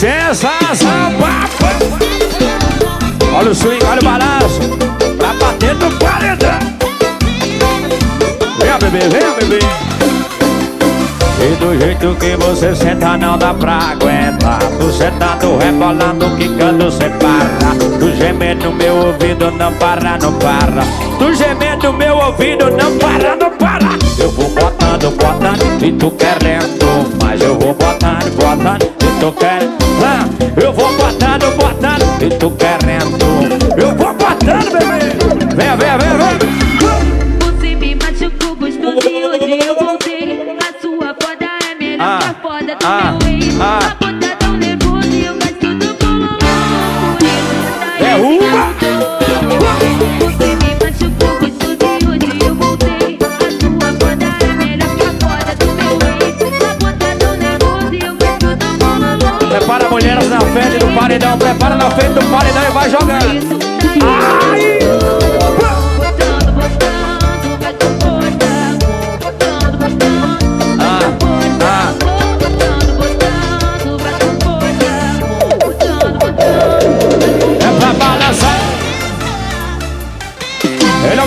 Sensação, papo. Olha o swing, olha o balanço. Pra bater no paredão. Venha, bebê, venha, bebê. E do jeito que você senta não dá pra aguentar Tu sentado, rebolando, quicando sem parar Tu gemendo meu ouvido, não para, não para Tu gemendo meu ouvido, não para, não para Eu vou botando, botando e tu querendo Mas eu vou botando, botando e tu querendo ah, Eu vou botando, botando e tu querendo. Eu vou botando, bebê. Vem, vem, vem, vem. Você me machucou, gostosinho de eu voltei. A sua foda é melhor ah, que a foda do ah, meu ex. ah. Do paredão Prepara na frente do paredão e vai jogando. Ai! Botando, botando É pra balançar.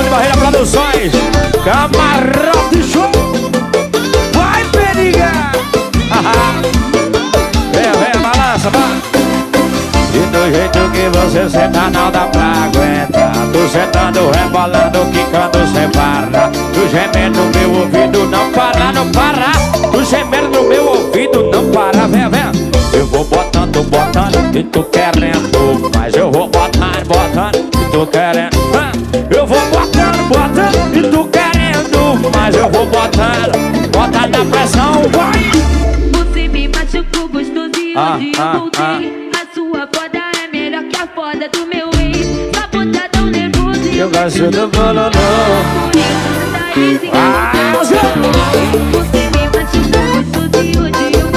De Barreira Produções Camarote que você senta não dá pra aguentar. Tu sentando, rebolando, quicando sem parar Tu gemendo no meu ouvido, não para, não para. Tu gemendo no meu ouvido, não para, vem, vem. Eu vou botando, botando e tu querendo Mas eu vou botando, botando e tu querendo Eu vou botando, botando e tu querendo Mas eu vou botando, botando na pressão, vai. Você me machucou gostosinho Ah, de eu ah, Eu gosto do ex Ah, Você me de eu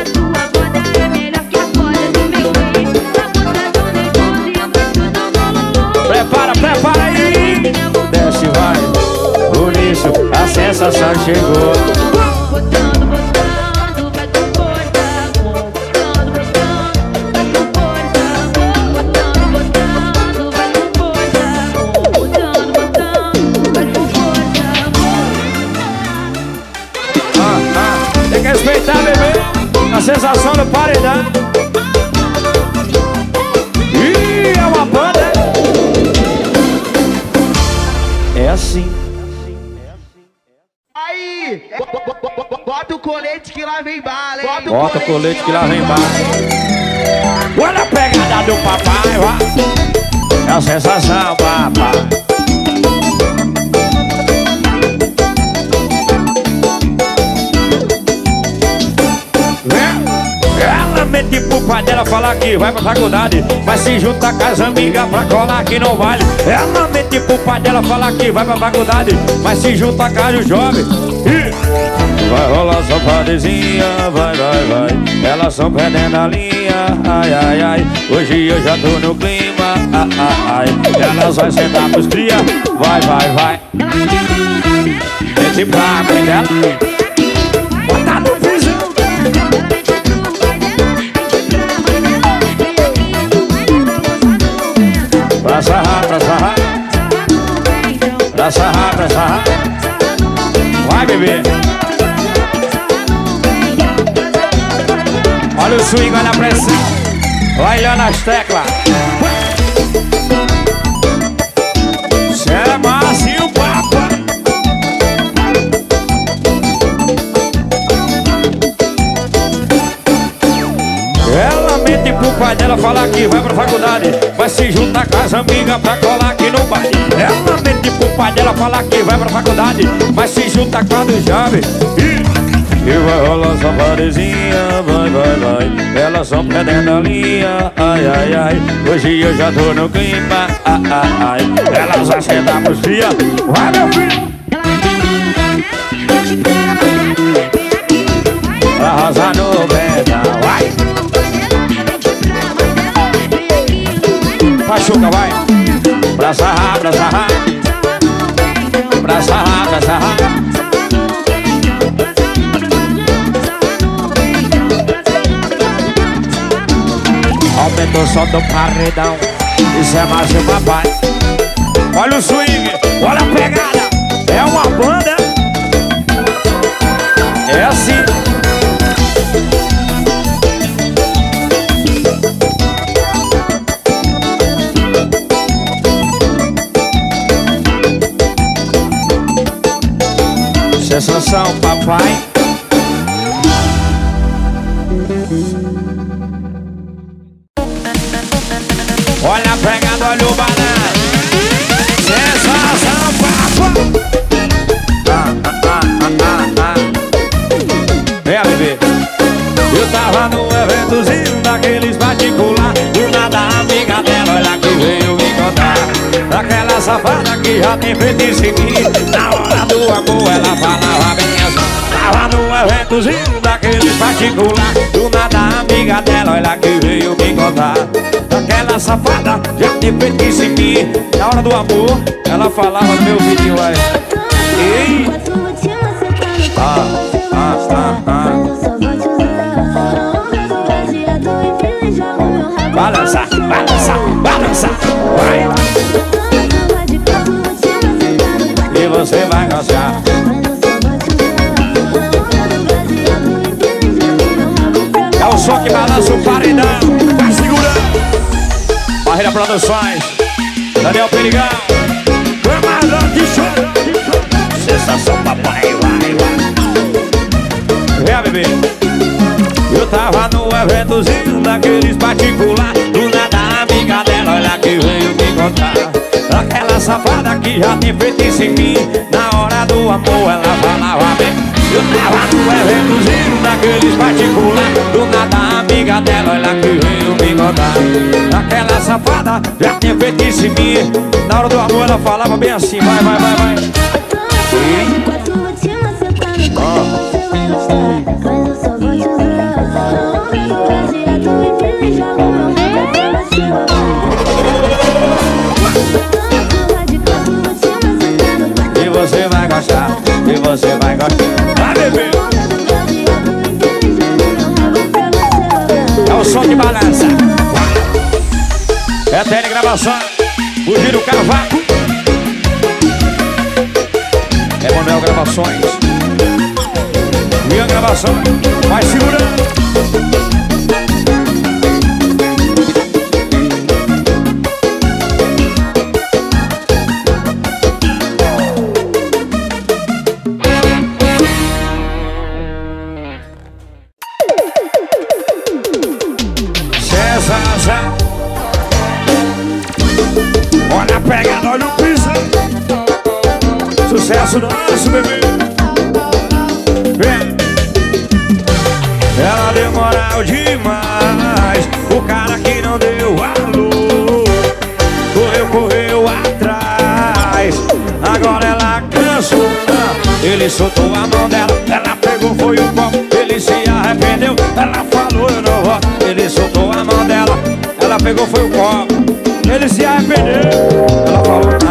A sua foda é melhor que a e eu gasto do Prepara, prepara aí. Desce, vai. Por isso a sensação chegou A sensação do paredão. Ih, é uma banda É assim. Aí, bo- bo- bo- bo- bota o colete que lá vem bala, hein? Bota o colete que lá vem bala. Olha a pegada do papai, vai É a sensação, papai Ela mente pro pai dela falar que vai pra faculdade Mas se junta com as amigas pra colar que não vale Ela mente pro pai dela falar que vai pra faculdade Mas se junta com as jovens. E Vai rolar só padezinha, vai, vai, vai. Elas são perdendo a linha, ai, ai, ai. Hoje eu já tô no clima, ai, ai, Elas vai sentar pros cria, vai, vai, vai. Esse mãe dela Vai, bebê. Olha o swing, olha a pressão. Vai olhando as teclas pai dela falar que vai pra faculdade Vai se juntar com as amigas pra colar aqui no baile Ela mente pro pai dela falar que vai pra faculdade Vai se juntar com a do jovem e, vai rolar safarezinha, vai, vai, vai. Elas são perdendo a linha, ai, ai, ai. Hoje eu já tô no clima, ai, ai, ai. Elas vão sentar pros vai meu filho. Arrasa no Machuca, vai. Pra sarrar, pra sarrar. Pra sarrar, pra sarrar. Aumentou só do paredão. Isso é mais um papai Olha o swing, olha a pegada. É uma banda. É assim Sensação, papai. Olha a pegada, olha o balanço Sensação, ah, Vem, bebê. Eu tava num eventozinho daqueles particular. Do nada a amiga dela, olha que veio me contar. Daquela safada que já tem feitiço em mim Na hora do num eventozinho daqueles particular. Do nada a amiga dela, olha que veio me contar. Aquela safada já tem feitiço em mim. Na hora do amor, ela falava meu vídeo aí Ei! Ah, ah, ah, ah. Balança, balança, balança. Vai! E você vai gostar balança o paredão. Vai segurando Barreira Produções, Daniel Perigão, Camarão de show, sensação papai, vai, vai. Vem, bebê. Eu tava no eventozinho daqueles particular, do nada amiga dela, olha que veio me contar. Aquela safada que já tem feitiço em mim, na hora do amor ela falava bem. Eu tava no eventozinho daqueles particular. Do safada já tinha feitiço em mim Na hora do amor ela falava bem assim, vai, vai, vai, vai E você vai gostar, e você vai gostar bebê. É o som de balança. A gravação. O Giro. É Manuel Gravações. Minha gravação. Vai segurando. Sucesso nosso, bebê. Vem. Ela deu moral demais. O cara que não deu valor Correu, correu atrás. Agora ela cansou Ele soltou a mão dela Ela pegou, foi o copo Ele se arrependeu Ela falou, eu não volto Ele soltou a mão dela Ela pegou, foi o copo Ele se arrependeu Ela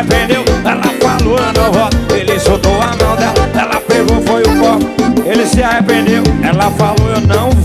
se arrependeu Ela falou, não volto Ele soltou a mão dela. Ela pegou, foi o copo Ele se arrependeu. Ela falou, eu não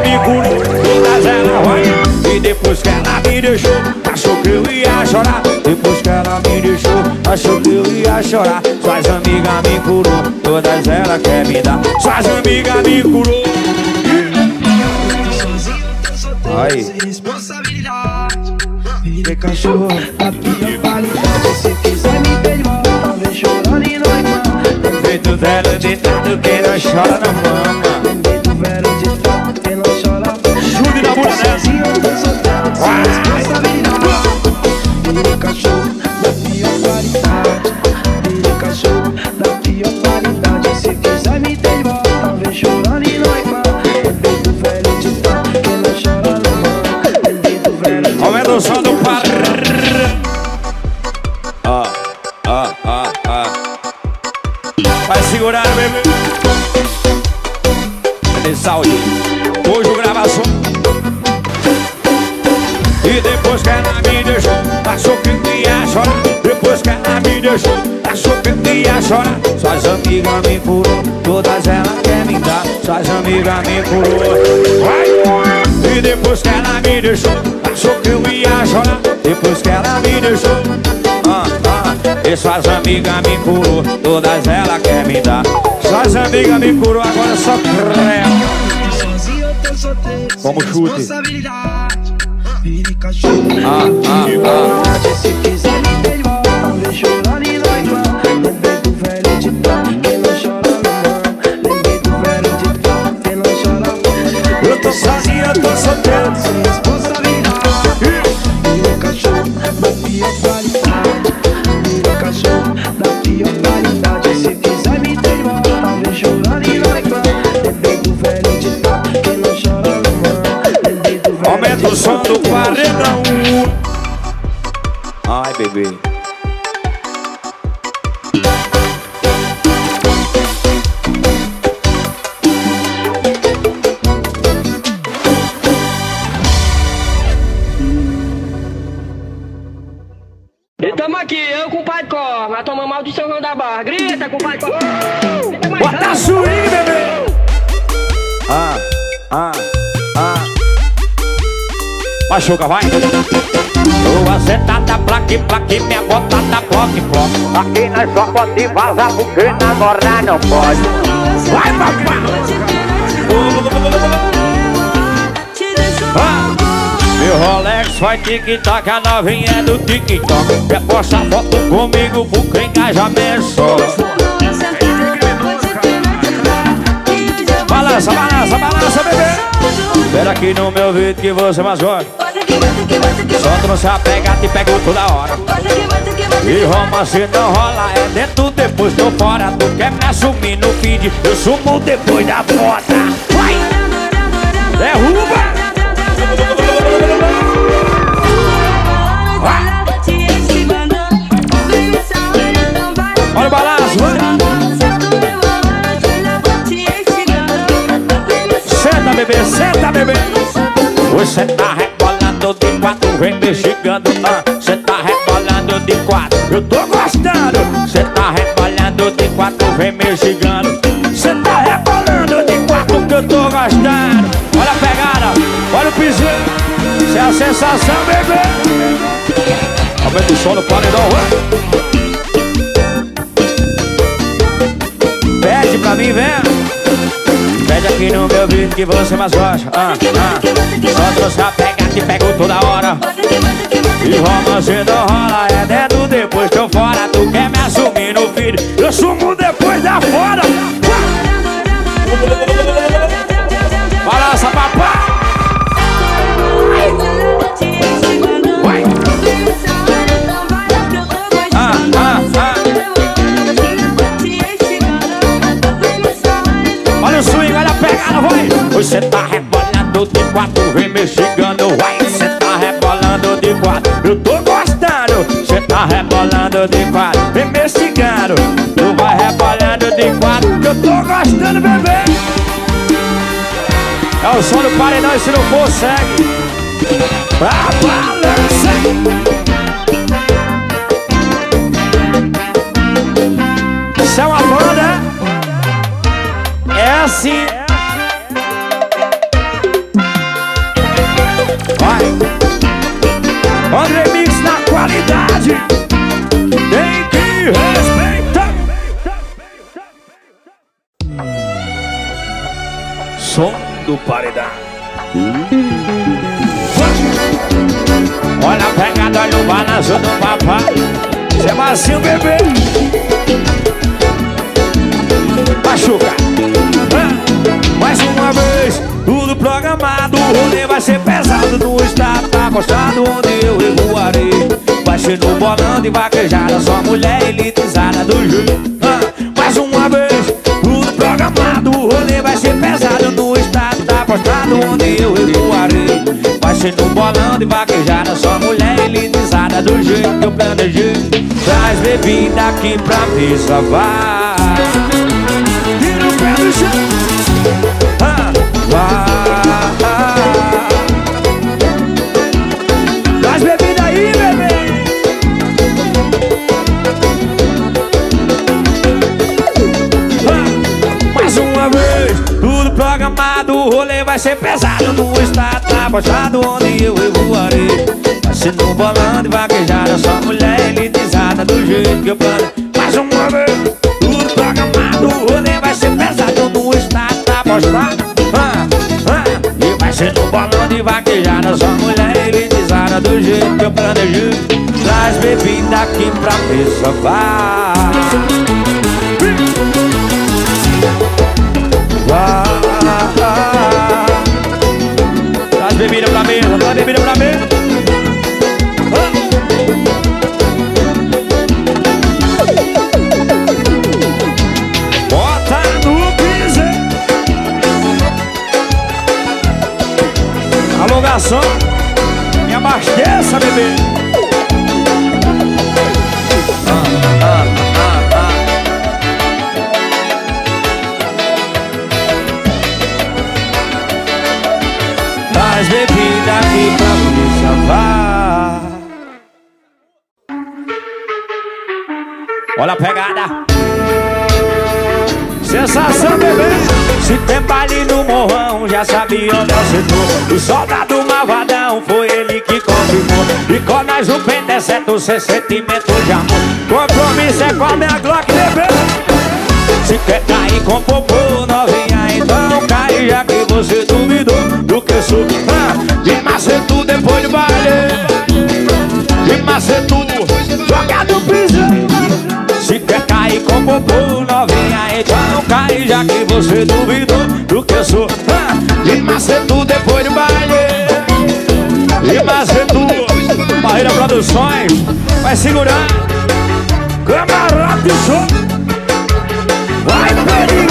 me curou, todas elas vai E depois que ela me deixou, achou que eu ia chorar Depois que ela me deixou, achou que eu ia chorar Suas amigas me curou, todas elas querem me dar Suas amigas me curou Aí. Responsabilidade. Virei cachorro da pior qualidade. Se quiser me ter volta, vem chorando e não irmã. Feito velho de tanto que não chora na mama Suas amigas me curou Vai! E depois que ela me deixou Achou que eu ia chorar Depois que ela me deixou ah, ah, E suas amigas me curou Todas elas querem me dar Suas amigas me curou Agora só creu Como chute. Ah, ah, ah. Tô solteiro Sem responsabilidade. Vire cachorro da pior qualidade. Vire cachorro da pior qualidade. Se quiser me volta, vem chorando e reclama. Lembrei do velho de tanto que não chora não. Velho Aumenta o som do paredão Ai, bebê Machuca, vai. Tua sentada, plaque, plaque Minha botada, bloque, bloque. Aqui nós só pode vazar Porque namorar não pode. Vai, papai. Ah, Meu Rolex faz tic-tac, a novinha é do tic-toc Quer postar foto comigo porque engajamento só Balança, balança, balança, bebê. Espera aqui no meu vídeo que você mais gosta Solta no seu pega, te pego toda hora. E romance não rola, é dentro depois tô fora. Tu quer me assumir no feed, eu sumo depois da foto Vai! Derruba! Olha o balanço, Senta, bebê, senta, bebê. De quatro, vem me xingando ah, Você tá rebolando de quatro, eu tô gostando. Você tá rebolando de quatro, vem me xingando. Você tá rebolando de quatro, que eu tô gostando. Olha a pegada, olha o piseiro. Isso é a sensação, bebê. Aumenta o som no paredão, vai. Pede pra mim, vem. Pede aqui no meu vídeo que você mais gosta. Ah, ah. Só trouxe a pega, hora E romance não rola, é dentro depois tô fora Tu quer me assumir no vídeo, eu sumo depois da fora de quatro, vem me xingando Tu vai rebolando de quatro Que eu tô gostando, bebê É o som do paredão se não for, segue. Pra balança. Isso é uma banda. É assim. Vai. André Mix na qualidade. Apostado onde eu revoarei. Vai ser no bolando e vaquejada. Só mulher elitizada do jeito. Ah, Mais uma vez, tudo programado. O rolê vai ser pesado no estado. Tá apostado onde eu revoarei. Vai ser no bolando e vaquejada. Só mulher elitizada do jeito que eu planejei. Traz bebida aqui pra me salvar. Tira o pé do chão. Ser pesado no estado, tá baixado onde eu voarei. Vai ser no bolando e vaquejada, só mulher elitizada do jeito que eu plano. Mais uma vez, tudo programado, o rolê vai ser pesado no estado, tá baixado. Ah, ah, e vai ser no bolando e vaquejada, só mulher elitizada do jeito que eu planejei. Traz bebida aqui pra me salvar. Vai. O pente certo Seu sentimento de amor Compromisso é com a minha Glock, bebê se quer cair com popô novinha, então cai já que você duvidou do que eu sou. Ah, de macetu depois do baile, de macetu joga no piso. Se quer cair com popô novinha, então cai já que você duvidou do que eu sou. Ah, de macetu depois do baile, de macetu. Barreira Produções vai segurar. Camarote show. Vai, Pedrinho!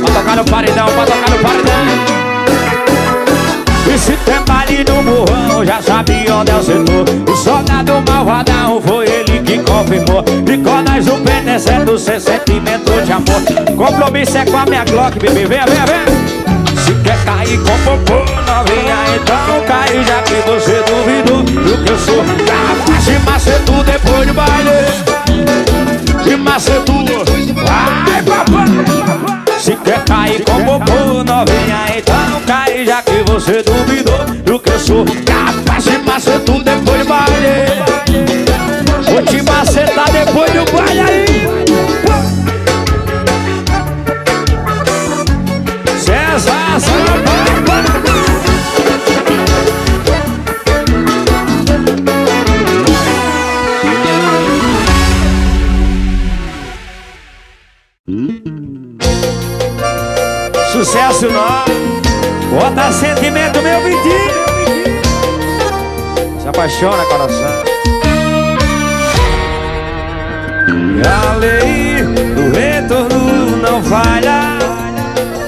Pra tocar no paredão, pra tocar no paredão E se tem baile no morrão, já sabia onde acertou O soldado malvadão foi ele que confirmou E com nós o é certo, seu sentimento de amor Compromisso é com a minha Glock, bebê, vem, vem, vem quer cair com popô novinha, então cai Já que você duvidou do que eu sou. Capaz de macetu depois do baile. De macetu Vai, papai Se quer cair com popô novinha Então cai já que você duvidou Do que eu sou. Capaz de macetu depois do baile. Vou te macetar depois do baile aí Sucesso não. Bota sentimento, meu vidinho Se apaixona, coração. A lei do retorno não falha.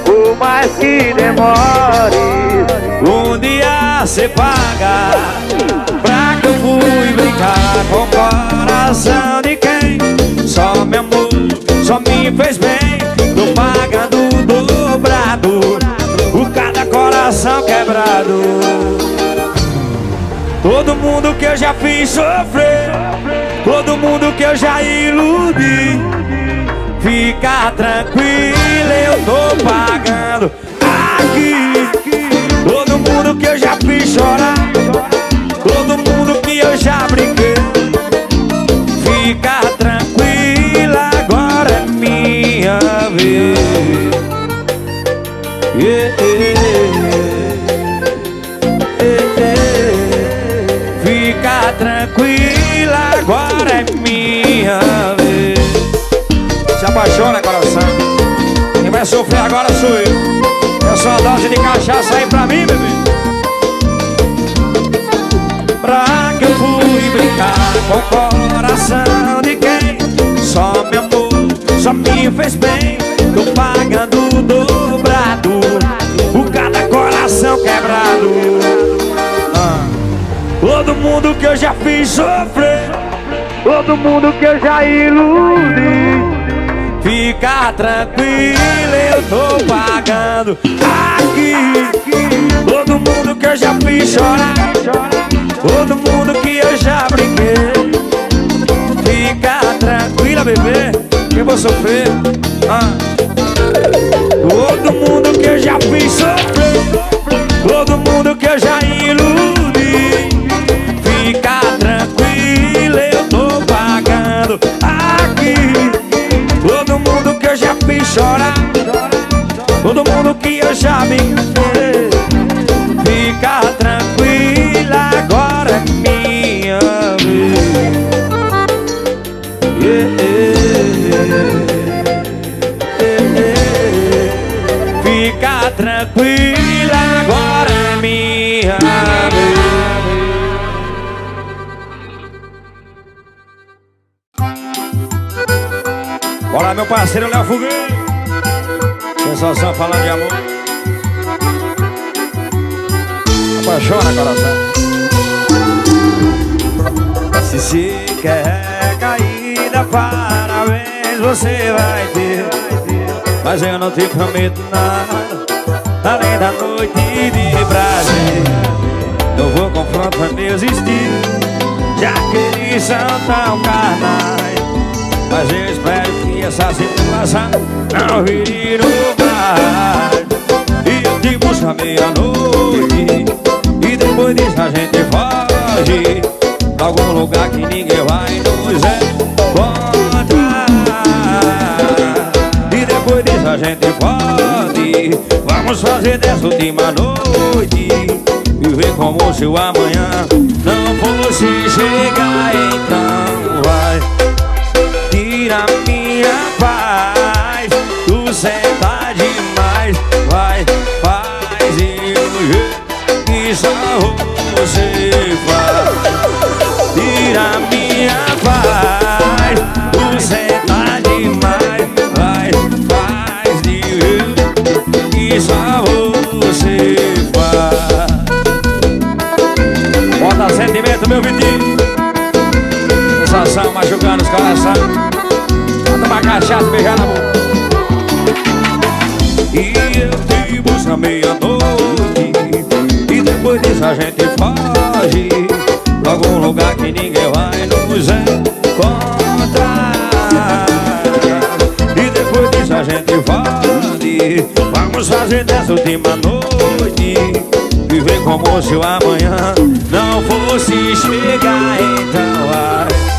Por mais que demore Um dia cê paga. Pra que eu fui brincar com o coração de quem Só me amou, só me fez bem Tô pagando dobrado Por cada coração quebrado. Todo mundo que eu já fiz sofrer Todo mundo que eu já iludi Fica tranquilo, eu tô pagando Aqui. Todo mundo que eu já fiz chorar agora é minha vez. Se apaixona, coração. Quem vai sofrer agora sou eu. É só a dose de cachaça aí pra mim, bebê. Pra que eu fui brincar com o coração de quem só me amou, só me fez bem. Tô pagando dobrado por cada coração quebrado. Ah. Todo mundo que eu já fiz sofrer, todo mundo que eu já iludi. Fica tranquilo, eu tô pagando aqui. Todo mundo que eu já fiz chorar, todo mundo que eu já brinquei. Fica tranquila, bebê, que eu vou sofrer. Ah. Todo mundo que eu já fiz sofrer, todo mundo que eu já iludi. Chorar, todo mundo que eu já me Fica tranquila, agora é minha. Fica tranquila, agora é minha vez. Bora, meu parceiro Léo Fogueira. Sensação falando de amor. Apaixona, coração. Se se quer caída, parabéns, você vai ter. Mas eu não te prometo nada, além da noite de prazer. Novo confronto vai me existir, já que eles são tão carnais. Mas eu espero que essa situação não vire no E eu te busco à meia-noite E depois disso a gente foge Pra algum lugar que ninguém vai nos encontrar E depois disso a gente pode Vamos fazer dessa última noite Viver como se o amanhã não fosse chegar Então vai tira minha paz Tu senta só você faz Tira minha paz Tu senta demais, vai, faz e o jeito que só você faz Bota sentimento, meu Vitinho. Sensação machucando os coração. Bota uma cachaça beijar na boca. E eu te busco meia-noite a gente foge. Pra algum lugar que ninguém vai nos encontrar. E depois disso a gente foge Vamos fazer dessa última noite. Viver como se o amanhã não fosse chegar Então vai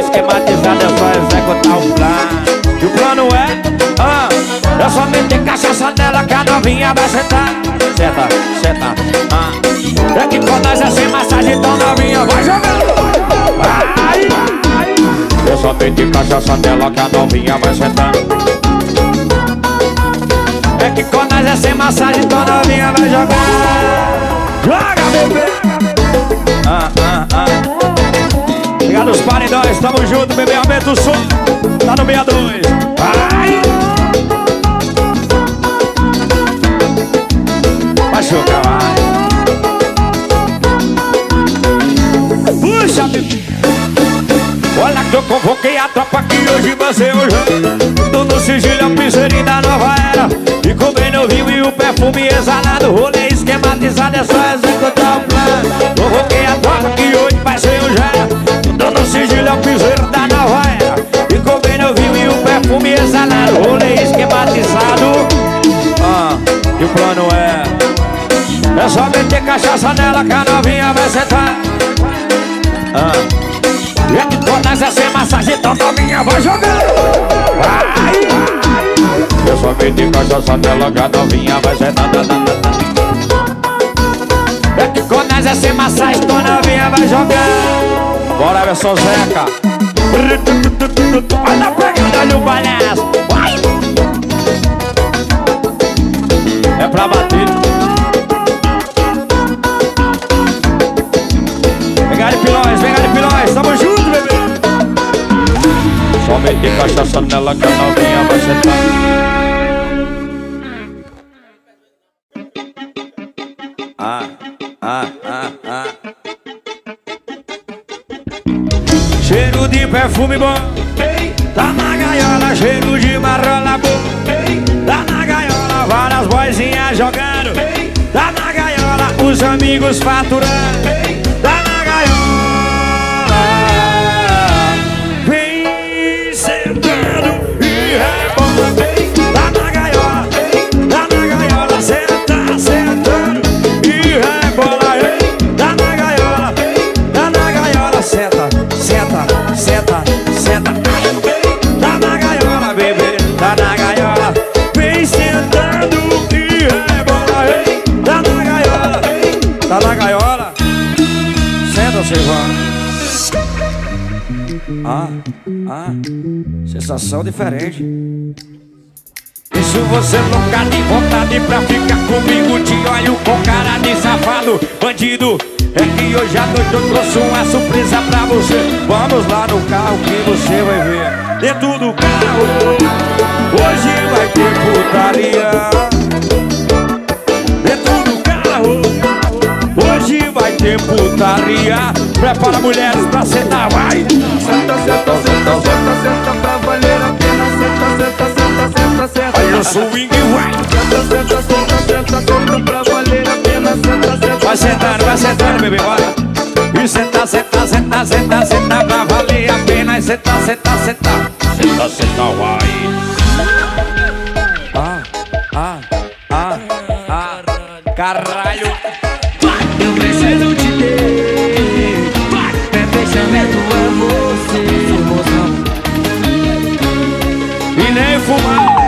esquematizado, é só executar o plano E o plano é, ah, é só meter cachaça nela que a novinha vai sentar. Senta, senta, ah. É que quando nós é sem massagem, então novinha vai jogando. Vai, Eu só meter cachaça nela que a novinha vai sentar. É que quando nós é sem massagem, então novinha vai jogar Joga, bebê ah, ah, ah. Obrigado os paredões, tamo junto, bebê, aumenta o som. Tá no 62 Vai! Machuca, vai. Puxa, bebê Olha que eu convoquei a tropa que hoje vai ser o jogo. Tô no sigilo, a da nova era. Com bem novinho e o perfume exalado Rolê esquematizado, é só executar é É só meter cachaça nela que a novinha vai sentar. Ah. É que todas essas massagem então novinha vai jogando Vai Eu só meti cachaça nela que a novinha vai sentar. É que todas essas massagem então novinha vai jogando Bora versão Zeca. Olha a pegada no palhaço Vai. É pra bater Pilões, pegar de pilões, tamo junto só meter cachaça nela que a novinha vai sentar Ah, ah, ah, ah. Cheiro de perfume bom. Tá na gaiola, cheiro de marola bom Tá na gaiola, várias boizinhas jogando. Tá na gaiola, os amigos faturando diferente. Isso você nunca tem vontade pra ficar comigo. Te olho com cara de safado, bandido. É que hoje à noite eu trouxe uma surpresa pra você. Vamos lá no carro que você vai ver. Dentro do carro. Hoje vai ter putaria. Dentro do carro. Hoje vai ter putaria. Prepara mulheres pra sentar, vai. Senta, senta, senta, senta, senta Pra valer a senta Olha o swing, vai Senta, senta, senta, senta, Pra valer a pena Senta, senta Vai sentando, vai sentando, bebê, vai. E senta, senta, senta, senta, senta Pra valer a pena. Senta, senta, senta. Senta, senta, vai. Ah, ah, ah, ah. Caralho. Eu preciso te ter Meu fechamento é você, mozão. E nem fumar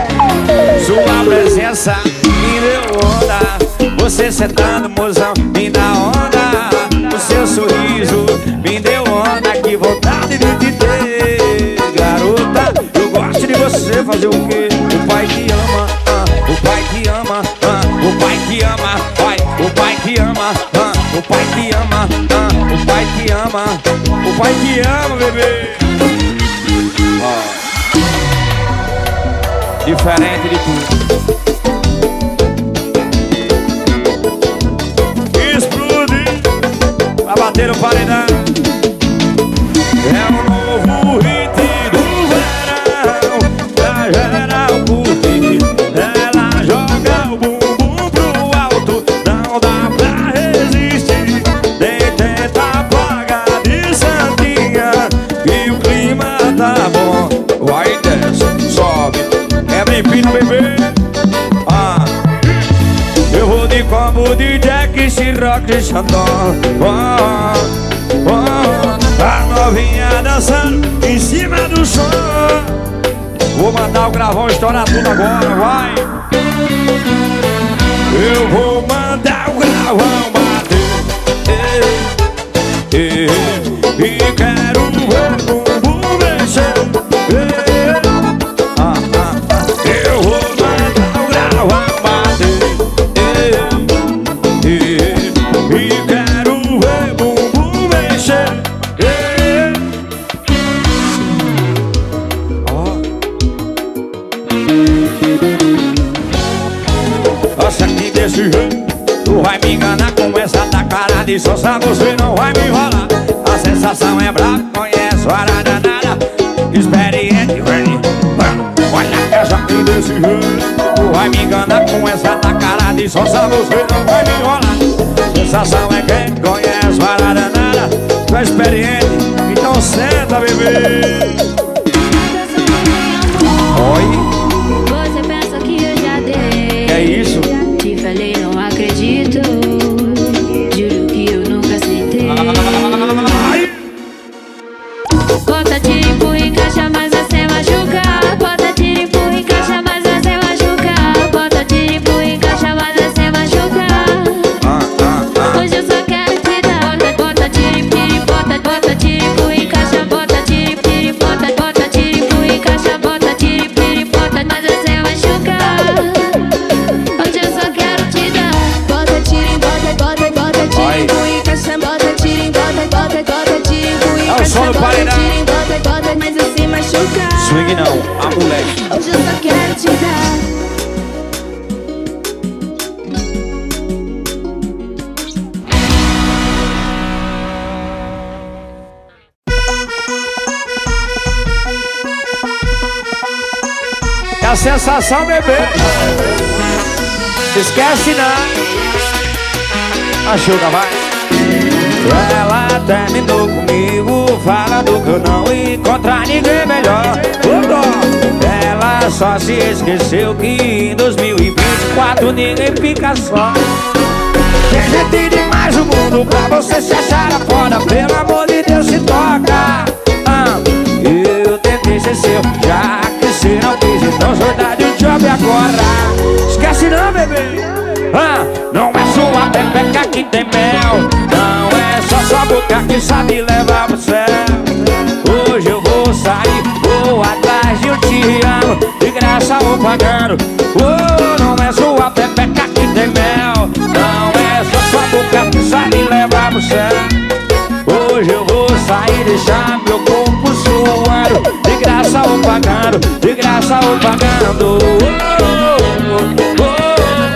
Sua presença me deu onda. Você sentando, mozão, me dá onda. O seu sorriso me deu onda. Que vontade de te ter Garota, eu gosto de você fazer o quê? O pai te ama, ah, o pai te ama ah, O pai te ama, vai. O pai te ama, ah, o pai te ama ah, O pai te ama, o pai te ama, bebê diferente de tudo. De Jack, Rock e Xandó. Ah, ah, A novinha dançando em cima do som Vou mandar o gravão estourar tudo agora, vai Eu vou mandar o gravão bater eh, eh, E de sossa Você não vai me enrolar Sensação é quem conhece a danada Tu é experiente, então senta, bebê Oi, Você pensa que eu já dei. é isso? Te falei, não acredito. Juro que eu nunca aceitei. Bota tiro, Sensação, bebê. Esquece não. Machuca, vai. Ela terminou comigo, falando que eu não encontrar ninguém melhor. Ela só se esqueceu que em 2024 ninguém fica só. Tem gente demais no mundo pra você se achar foda. Pelo amor de Deus, se toca. Ah, eu tentei ser seu, já você não quis. Então sou da de job agora. Esquece não, bebê. Ah, não é sua pepeca que tem mel. Não é só sua boca que sabe levar pro céu. Hoje eu vou sair, vou atrás de um te amo. De graça vou pagando. Oh, não é sua pepeca que tem mel. Não é só sua boca que sabe levar pro céu. Hoje eu vou sair, deixar meu corpo pagando, de graça ou pagando. Oh, oh,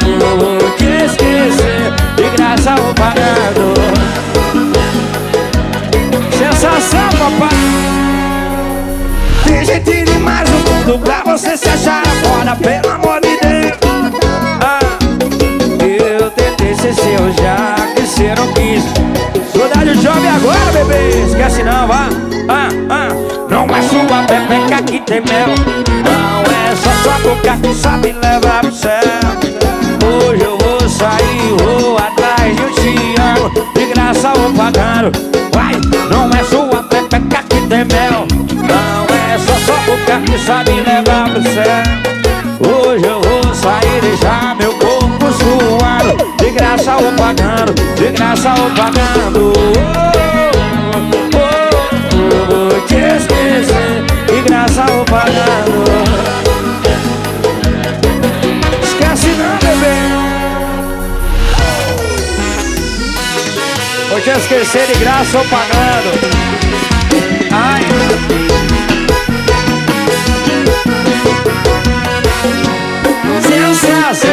oh, oh, Te esquecer, de graça ou pagando. Sensação, papai. Tem gente demais no mundo pra você se achar fora Pelo amor de Deus. Ah, Eu tentei ser seu já que você não quis. Saudade jovem agora, bebê. Esquece não, vá. Ah, ah. É sua pepeca que tem mel Não é só sua boca que sabe levar pro céu. Hoje eu vou sair, vou atrás de um amo De graça ou pagando Vai, não é sua pepeca que tem mel Não é só sua boca que sabe levar pro céu. Hoje eu vou sair, deixar meu corpo suado De graça ou pagando, de graça ou pagando esquecer de graça ou pagando. Ai. Sensação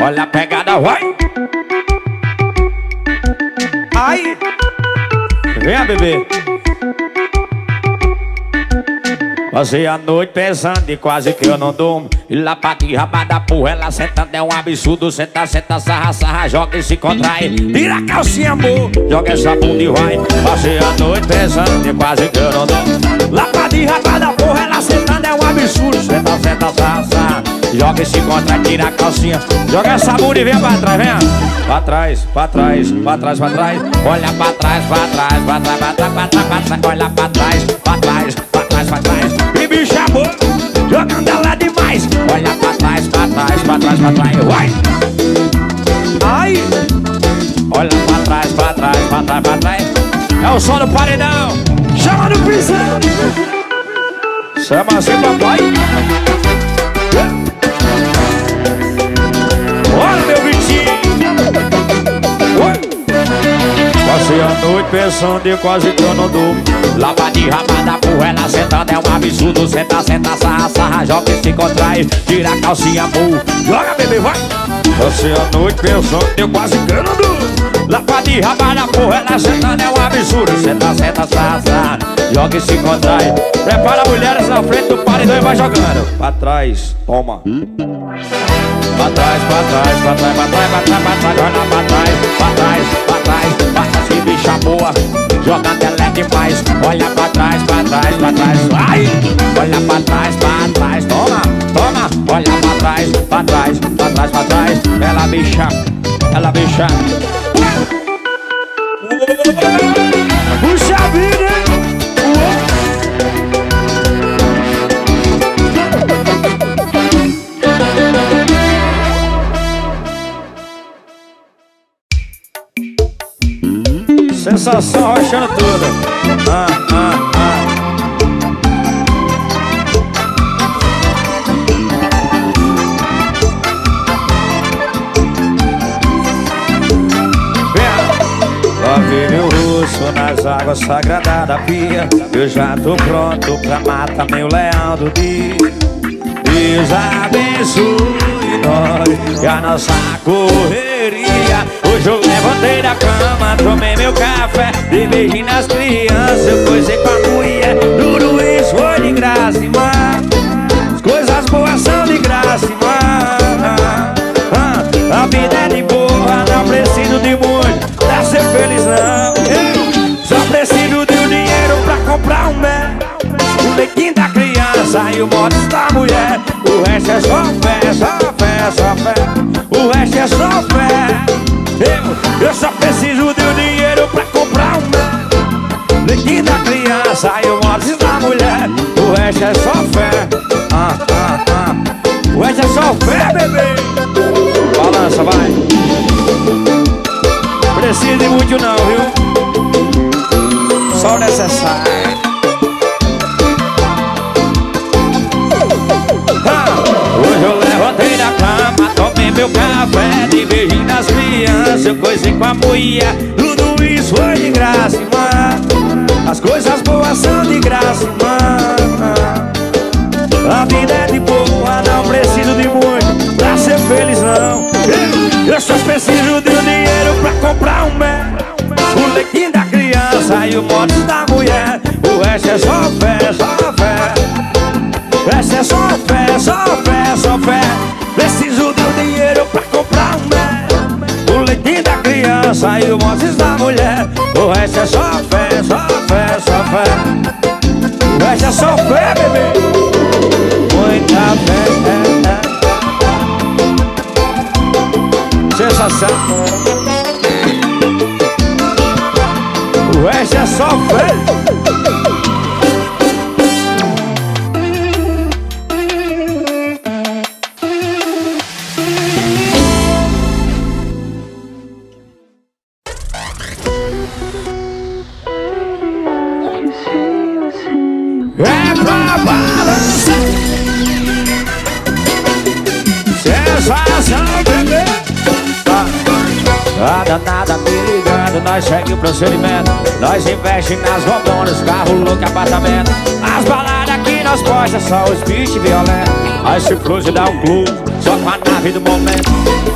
Olha a pegada, vai. Ai. Venha, bebê Passei a noite pensando e quase que eu não durmo. E lá pra que rabada porra, ela sentando é um absurdo. Senta, senta, sarra, sarra, joga e se contrai. Tira a calcinha, amor, joga essa bunda e vai. Passei a noite pensando e quase que eu não durmo. Lá pra de rabada porra, ela sentando é um absurdo. Senta, senta, sarra, sarra, Joga esse contra, tira a calcinha Joga essa bunda e vem pra trás, vem. Pra trás, pra trás, pra trás, pra trás. Olha pra trás, pra trás, pra trás, pra trás, pra trás, pra trás. Olha pra trás, pra trás, trás, pra trás E bicha boa, jogando ela demais. Olha pra trás, pra trás, pra trás, pra trás. Vai! Ai! Olha pra trás, pra trás, pra trás, pra trás. É o som do paredão. Chama no prisão Chama assim, papai A noite pensando e quase que eu não durmo Lava de ramada por ela sentando é um absurdo Senta, senta, sarra, sarra, joga e se contrai Tira a calcinha, mu, joga bebê, vai. Passei a noite pensando e quase que eu não durmo Lava de ramada por ela sentando é um absurdo Senta, senta, sarra, sarra, joga e se contrai. Prepara mulheres na frente do paredão e vai jogando. Pra trás, toma. Pra trás, pra trás, pra trás, pra trás, pra trás, pra trás, pra trás, pra trás, pra trás, bicha boa, ela é demais, olha pra trás, pra trás, pra trás, ai, olha pra trás, pra trás, toma, toma, olha pra trás, pra trás, pra trás, pra trás, ela bicha, ela bicha. Puxa vida, Sensação rochando tudo. Ah, ah, ah. Meu rosto nas águas sagradas da pia. Eu já tô pronto pra matar meu leão do dia. Deus abençoe nós e a nossa correria. Eu levantei da cama, tomei meu café, beijinho nas crianças, eu coisei com a mulher. Tudo isso foi de graça, irmã. As coisas boas são de graça, irmã. Ah, a vida é de boa, não preciso de muito pra ser feliz, não. Só preciso de um dinheiro pra comprar um mel. O leitinho da criança e o modo da mulher O resto é só fé, só fé, só fé O resto é só fé Eu, só preciso de um dinheiro pra comprar um Leitinho da criança e o modo da mulher. O resto é só fé. Ah, ah, ah. O resto é só fé, bebê. Balança, vai. Precisa de muito não, viu? Crianças, eu com a mulher Tudo isso foi de graça, irmã. As coisas boas são de graça, irmã. A vida é de boa, não preciso de muito Pra ser feliz, não Eu só preciso de um dinheiro pra comprar um mel. O leitinho da criança e o modo da mulher. O resto é só fé, é só fé, só fé, só fé. O é só fé, bebê. Muita fé Sensação. O é só fé Nós segue o procedimento. Nós investe nas bombonas Carro, look, apartamento. As baladas que nós posta Só os beats violentos Aí se cruze dá um clube Só com a nave do momento.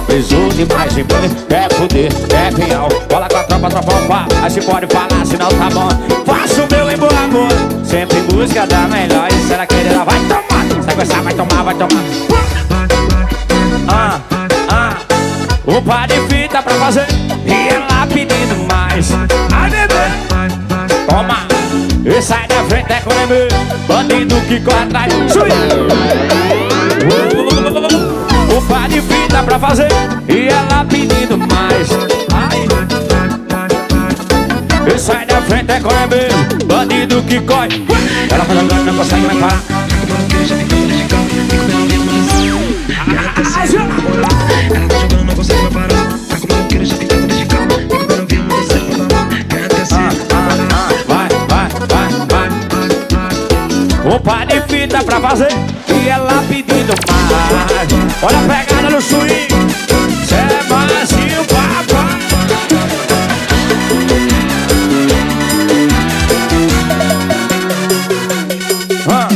Preso demais de mim Quer fuder, quer pinhão Bola com a tropa, tropa papo Aí se pode falar, senão tá bom. Faço meu em boa amor Sempre em busca da melhor. E se ela querer, ela vai tomar. Sequestrar, vai tomar, vai tomar. Ah, ah. Um par de fita pra fazer E ela pedindo mais Ai, bebê Toma. E sai da frente, é com o bebê Bandido que corre atrás Sui de fita pra fazer E ela pedindo mais. Ai. E sai da frente é com mesmo Bandido que corre. Ela jogando, não consegue mais parar Ela tá jogando, não consegue mais parar Um de fita pra fazer E ela pedindo mais. Olha a pegada no swing Cê é macio, papai Ah.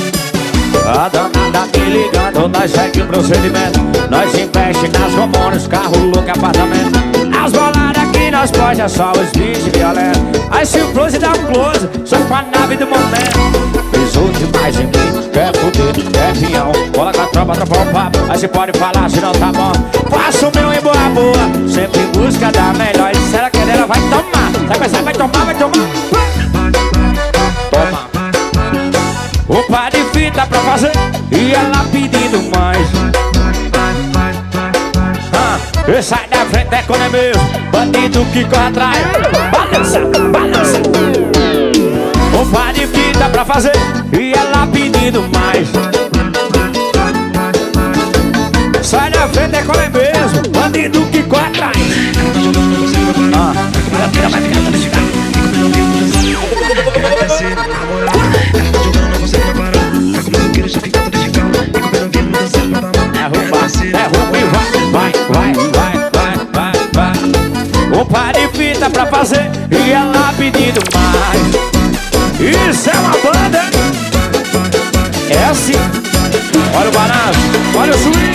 A danada me ligando, nós segue o procedimento. Nós investe nas hormônios, carro, look, apartamento. As boladas que nós pode é só os bichos violentos o close dá um close, só com a nave do momento Pisou demais em mim, quer fuder, quer pinhão. Bola com a tropa, tropa o papo, aí você pode falar se não tá bom. Faço meu em boa boa, sempre em busca da melhor. E se ela quer ela vai tomar, vai pensar, vai tomar, vai tomar. Toma. O par de fita pra fazer. E ela pedindo mais. Ah, e sai da frente é quando é mesmo Bandido que corre atrás. Balança, balança O par de fita pra fazer E ela pedindo mais. Sai da frente é é mesmo Bandido que corre atrás ah, não mais não sei falar Derruba, derruba e vai, vai, vai, vai, vai. O par de fita pra fazer e ela isso é uma banda, hein? É assim. Olha o barato, olha o juiz.